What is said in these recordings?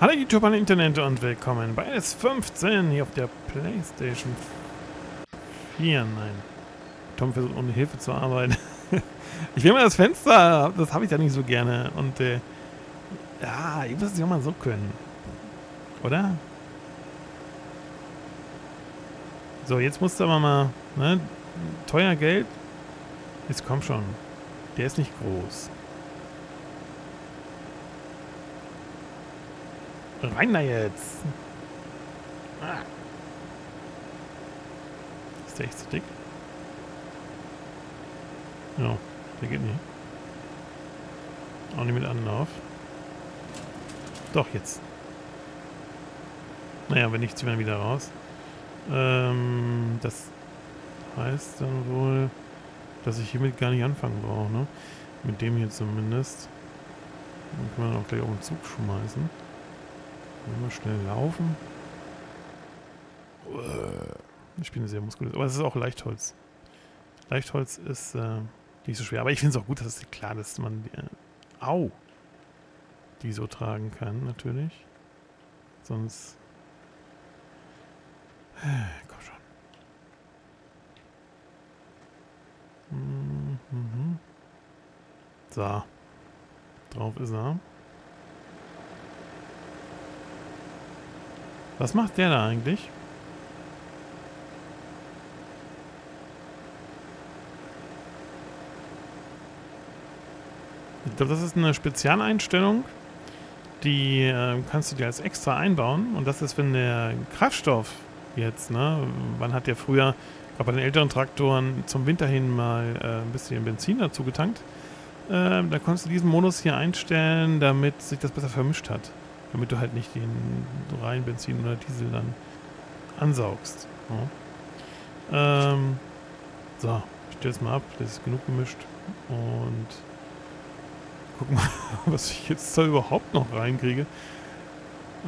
Hallo YouTube an Internet und willkommen bei S15 hier auf der Playstation 4. Nein, Tom versucht ohne Hilfe zu arbeiten. ich will mal das Fenster, das habe ich ja nicht so gerne. Und äh, ja, ich muss es ja mal so können. Oder? So, jetzt musst du aber mal, ne, teuer Geld. Jetzt komm schon. Der ist nicht groß. Rein da jetzt. Ah. Ist der echt zu dick? Ja, der geht nicht. Auch nicht mit Anlauf. Doch, jetzt. Naja, wenn nicht, ziehen wir wieder raus. Ähm, das heißt dann wohl, dass ich hiermit gar nicht anfangen brauche, ne? Mit dem hier zumindest. Dann kann man auch gleich auf den Zug schmeißen. Mal schnell laufen. Ich bin sehr muskulös. Aber es ist auch Leichtholz. Leichtholz ist äh, nicht so schwer. Aber ich finde es auch gut, dass es klar ist, dass man die, äh, au, die so tragen kann, natürlich. Sonst... Äh, komm schon. Mhm. So. Drauf ist er. Was macht der da eigentlich? Ich glaube, das ist eine Spezialeinstellung. Die äh, kannst du dir als extra einbauen. Und das ist, wenn der Kraftstoff jetzt, ne, man hat ja früher, bei den älteren Traktoren zum Winter hin mal äh, ein bisschen Benzin dazu getankt. Äh, da konntest du diesen Modus hier einstellen, damit sich das besser vermischt hat. Damit du halt nicht den reinen Benzin oder Diesel dann ansaugst. Ja. Ähm, so, es mal ab. Das ist genug gemischt. Und guck mal, was ich jetzt da überhaupt noch reinkriege.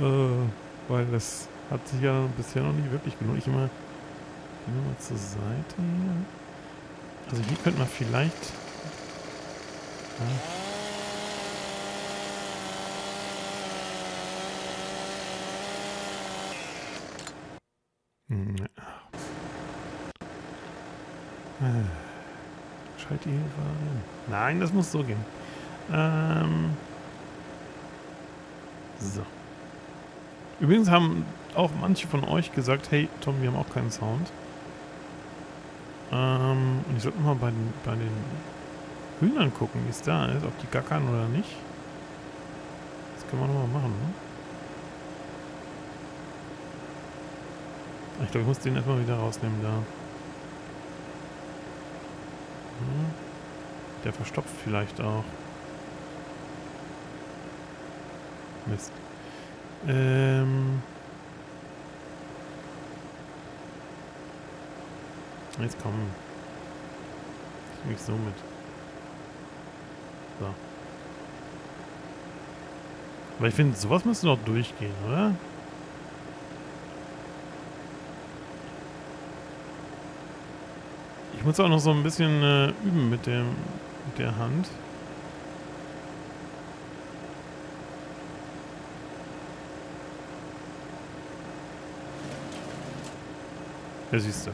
Äh, weil das hat sich ja bisher noch nicht wirklich genug. Ich immer, gehen mal zur Seite hier. Also hier könnte man vielleicht... Ja, Schalthilfe. Nein, das muss so gehen. Ähm so. Übrigens haben auch manche von euch gesagt, hey Tom, wir haben auch keinen Sound. Ähm, und ich sollte mal bei den, bei den Hühnern gucken, wie es da ist, ob die gackern oder nicht. Das können wir nochmal machen, ne? Ich glaube, ich muss den erstmal wieder rausnehmen da. Der verstopft vielleicht auch. Mist. Ähm. Jetzt komm. Ich mich so mit. So. Aber ich finde, sowas müsste doch durchgehen, oder? Ich muss auch noch so ein bisschen äh, üben mit dem mit der Hand. Ja, siehst du.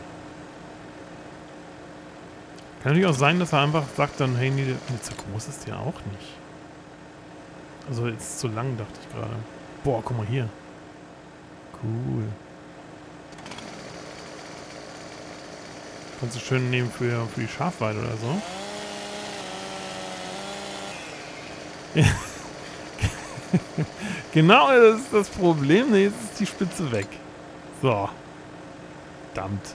Kann natürlich auch sein, dass er einfach sagt dann, hey, nee, so groß ist der auch nicht. Also jetzt zu lang, dachte ich gerade. Boah, guck mal hier. Cool. Kannst du schön nehmen für, für die Schafweide oder so. genau, das ist das Problem. Nee, jetzt ist die Spitze weg. So. Verdammt.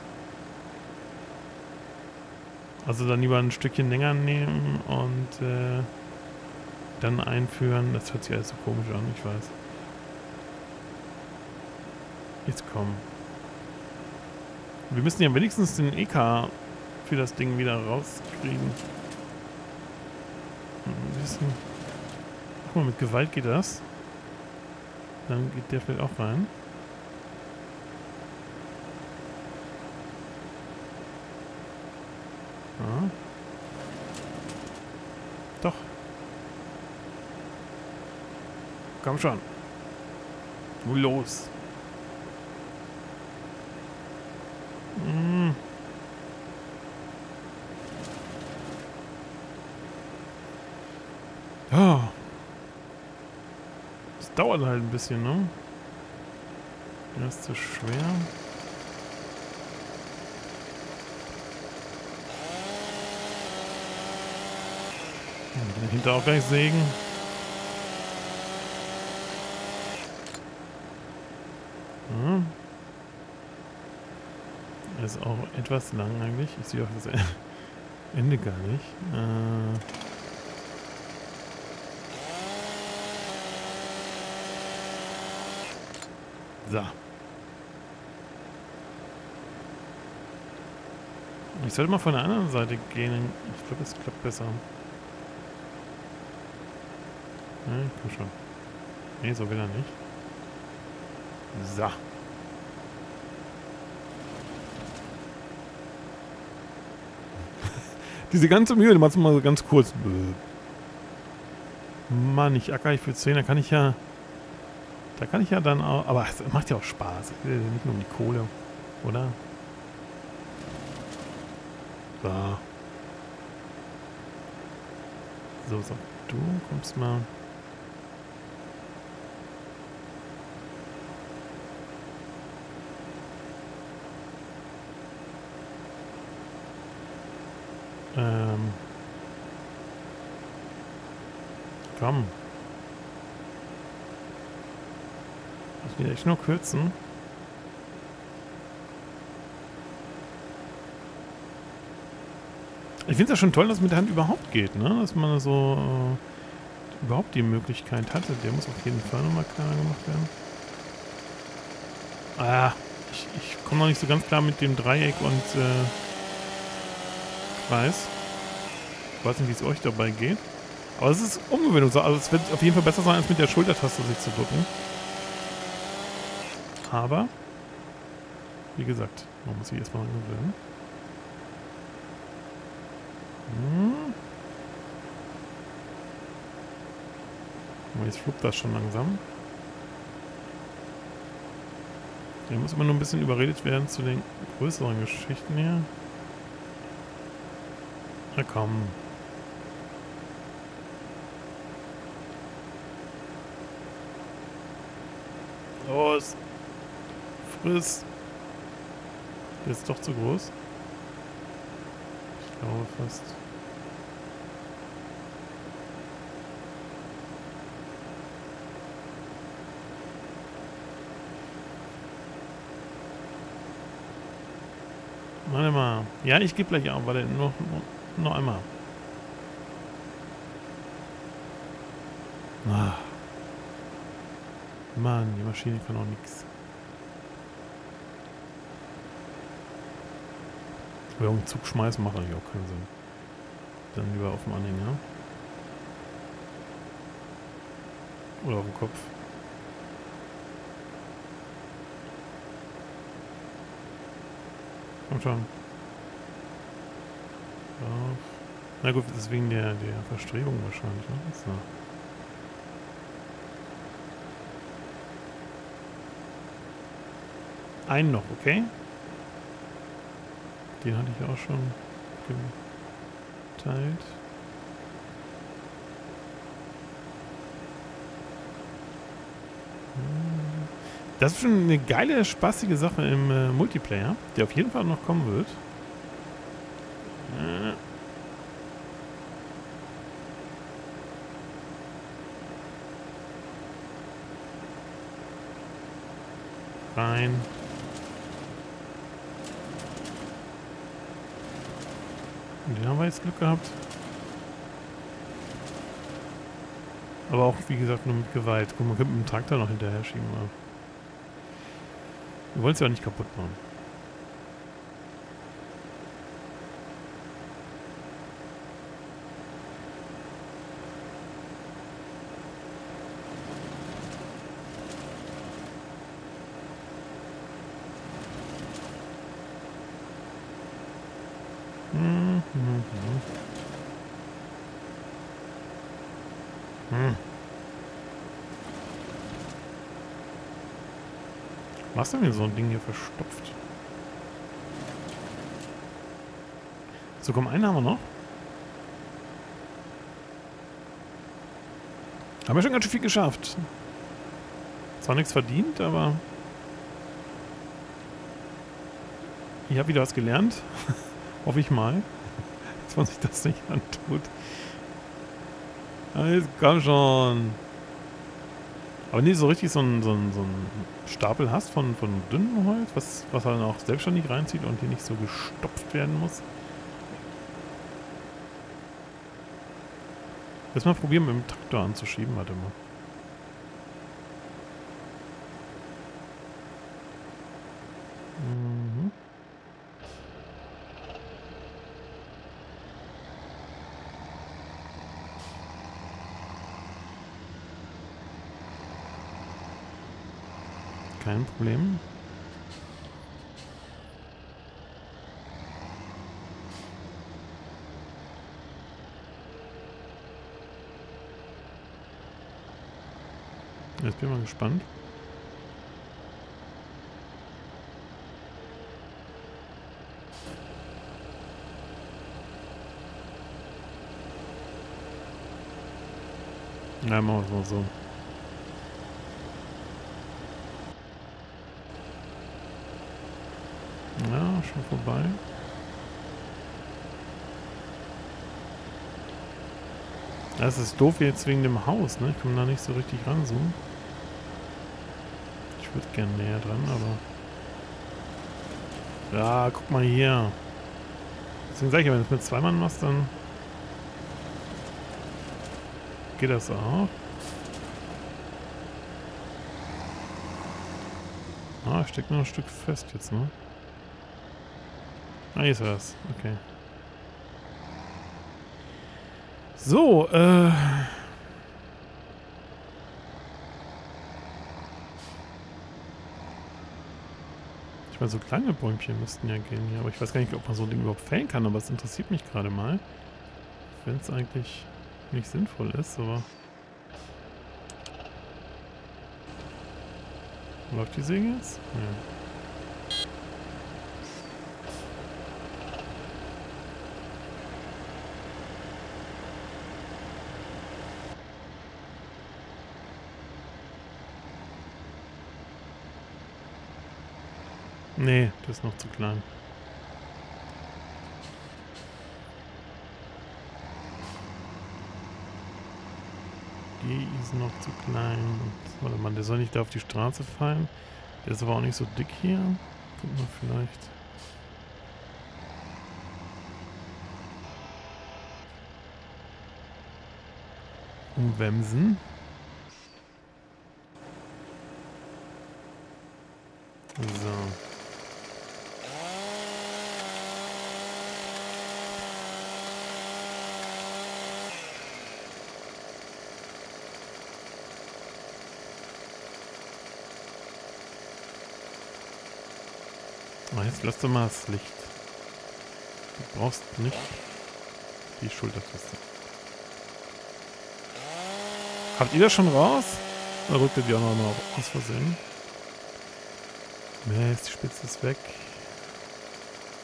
Also dann lieber ein Stückchen länger nehmen und äh, dann einführen. Das hört sich alles so komisch an, ich weiß. Jetzt komm. Wir müssen ja wenigstens den EK für das Ding wieder rauskriegen. Ein bisschen. Guck mal, mit Gewalt geht das. Dann geht der vielleicht auch rein. Ja. Doch. Komm schon. Nur los. Hm. Ja. Es dauert halt ein bisschen, ne? Das ist zu schwer. Hinter auch gleich sägen. Hm. Ist auch etwas lang eigentlich. Ich sehe auch das Ende gar nicht. Äh so. Ich sollte mal von der anderen Seite gehen. Ich glaube, es klappt besser. Ja, komm schon. Nee, so will er nicht. So. Diese ganze Mühe, die machst du mal so ganz kurz. Mann, ich acker ich für 10, da kann ich ja... Da kann ich ja dann auch... Aber es macht ja auch Spaß. Nicht nur um die Kohle, oder? So. So, so. Du kommst mal... Ähm. Komm. Ich will echt nur kürzen. Ich finde es ja schon toll, dass es mit der Hand überhaupt geht, ne? Dass man so äh, überhaupt die Möglichkeit hatte. Der muss auf jeden Fall nochmal klarer gemacht werden. Ah, ich, ich komme noch nicht so ganz klar mit dem Dreieck und äh, Kreis. Ich weiß nicht, wie es euch dabei geht. Aber es ist ungewöhnlich. Also es wird auf jeden Fall besser sein, als mit der Schultertaste sich zu drücken. Aber, wie gesagt, man muss sich erstmal gewöhnen. Hm. Jetzt fluppt das schon langsam. Hier muss immer nur ein bisschen überredet werden zu den größeren Geschichten hier. Na komm. Los. Friss. Der ist doch zu groß. Ich glaube fast. Warte mal. Ja, ich gebe gleich auch, weil er noch, noch einmal. Ah. Mann, die Maschine kann auch nichts. Irgendeinen Zug schmeißen macht eigentlich auch keinen Sinn. Dann lieber auf dem Anhänger. Oder auf dem Kopf. Komm schon. Auf. Na gut, das ist wegen der, der Verstrebung wahrscheinlich, ne? So. Einen noch, okay? Den hatte ich auch schon geteilt. Das ist schon eine geile, spaßige Sache im äh, Multiplayer, die auf jeden Fall noch kommen wird. Äh. Rein. Den haben wir jetzt Glück gehabt. Aber auch, wie gesagt, nur mit Gewalt. Guck mal, man könnte mit dem Traktor noch hinterher schieben. Aber wir wollen es ja auch nicht kaputt machen. Hm, hm, hm. Was denn mir so ein Ding hier verstopft? So, komm, einen haben wir noch. Haben wir schon ganz schön viel geschafft. Zwar nichts verdient, aber... Ich habe wieder was gelernt. Hoffe ich mal. Dass man sich das nicht antut. Jetzt komm schon. Aber du so richtig so einen, so einen, so einen Stapel hast von, von dünnem Holz, was, was dann auch selbstständig reinzieht und hier nicht so gestopft werden muss. Lass mal probieren, mit dem Traktor anzuschieben. Warte mal. Kein Problem. Jetzt bin ich mal gespannt. Ja, machen wir es mal so. Ja, schon vorbei. Das ist doof jetzt wegen dem Haus, ne? Ich komme da nicht so richtig ranzoomen. Ich würde gerne näher dran, aber... Ja, guck mal hier. Deswegen sage ich, wenn du es mit zwei Mann machst, dann... Geht das auch? Ah, steckt noch ein Stück fest jetzt, ne? Ah, hier ist was. Okay. So, äh... Ich meine, so kleine Bäumchen müssten ja gehen hier. Aber ich weiß gar nicht, ob man so ein Ding überhaupt fällen kann. Aber es interessiert mich gerade mal. Wenn es eigentlich nicht sinnvoll ist, aber... Läuft die Säge jetzt? Ja. Nee, das ist noch zu klein. Die ist noch zu klein. Warte mal, der soll nicht da auf die Straße fallen. Der ist aber auch nicht so dick hier. Guck mal vielleicht. Umwemsen. So. Oh, jetzt lass doch mal das Licht. Du brauchst nicht die Schulterfeste. Habt ihr das schon raus? Oder rückt ihr die auch noch mal aus Versehen? Ne, die Spitze ist weg.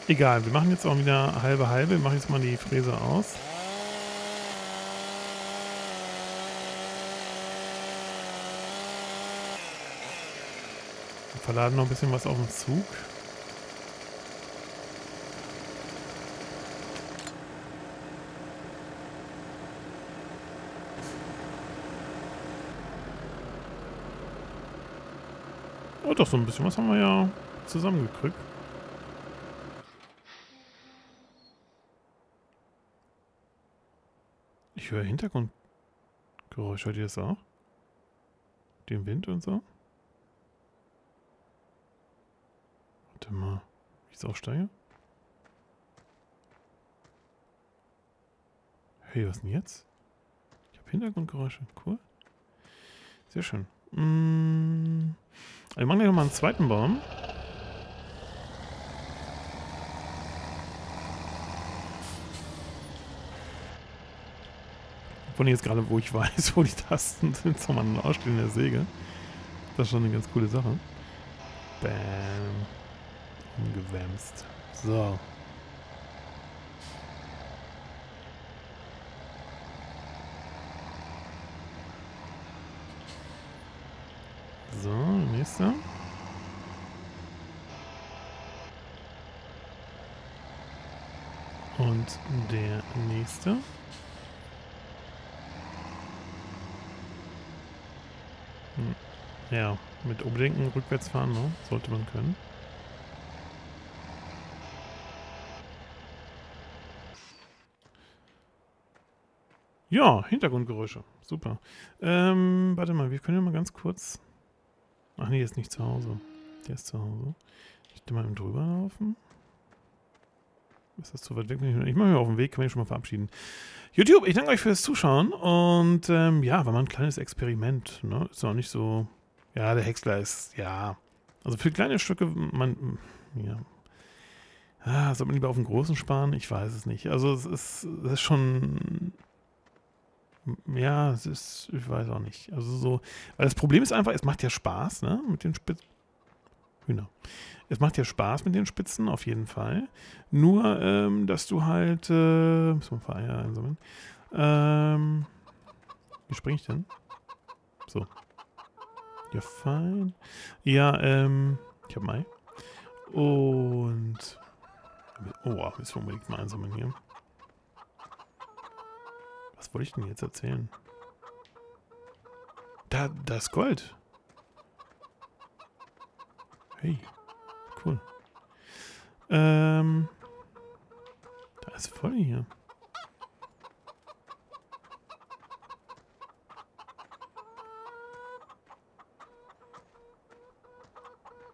Egal, wir machen jetzt auch wieder halbe halbe. Wir machen jetzt mal die Fräse aus. Wir verladen noch ein bisschen was auf dem Zug. Oh, doch, so ein bisschen was haben wir ja zusammengekriegt. Ich höre Hintergrundgeräusche. Hört ihr das auch? Den Wind und so? Warte mal. Wie ich es aufsteige? Hey, was denn jetzt? Ich habe Hintergrundgeräusche. Cool. Sehr schön. Mmh. Wir machen hier nochmal einen zweiten Baum. Von jetzt gerade, wo ich weiß, wo die Tasten sind, soll man ausstehen in der Säge. Das ist schon eine ganz coole Sache. Bam. Umgewämst. So, nächster. Und der nächste. Hm. Ja, mit Umlenken rückwärts fahren, ne? Sollte man können. Ja, Hintergrundgeräusche. Super. Ähm, warte mal, wir können ja mal ganz kurz... Ach nee, der ist nicht zu Hause. Der ist zu Hause. Ich mal drüber laufen. Ist das zu weit weg? Ich mache mir auf den Weg, kann man schon mal verabschieden. YouTube, ich danke euch fürs Zuschauen und ähm, ja, war mal ein kleines Experiment. Ne? Ist auch nicht so. Ja, der Häcksler ist, ja. Also für kleine Stücke, man, ja. Ah, soll man lieber auf den großen sparen? Ich weiß es nicht. Also es ist, es ist schon. Ja, es ist, ich weiß auch nicht. Also so, weil das Problem ist einfach, es macht ja Spaß, ne? Mit den Spitzen. Hühner. Es macht ja Spaß mit den Spitzen, auf jeden Fall. Nur, ähm, dass du halt, äh, muss man Eier einsammeln. Ähm, wie springe ich denn? So. Ja, fein. Ja, ähm, ich habe Mai. Und, oh, müssen wir unbedingt mal einsammeln hier. Was wollte ich denn jetzt erzählen? Da, das Gold. Hey, cool. Ähm, da ist voll hier.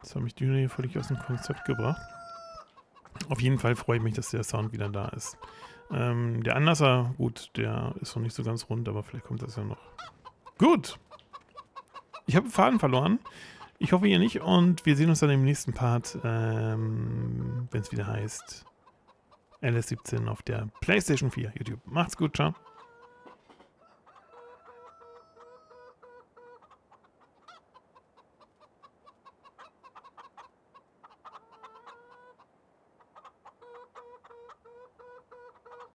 Das hat mich die hier völlig aus dem Konzept gebracht. Auf jeden Fall freue ich mich, dass der Sound wieder da ist. Ähm, der Anlasser, gut, der ist noch nicht so ganz rund, aber vielleicht kommt das ja noch. Gut. Ich habe Faden verloren. Ich hoffe, ihr nicht. Und wir sehen uns dann im nächsten Part, ähm, wenn es wieder heißt LS17 auf der PlayStation 4 YouTube. Macht's gut, ciao.